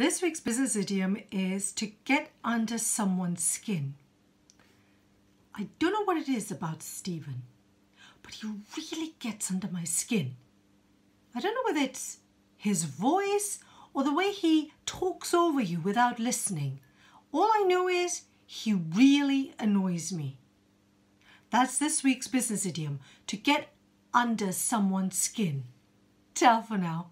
This week's business idiom is to get under someone's skin. I don't know what it is about Stephen, but he really gets under my skin. I don't know whether it's his voice or the way he talks over you without listening. All I know is he really annoys me. That's this week's business idiom to get under someone's skin. Ciao for now.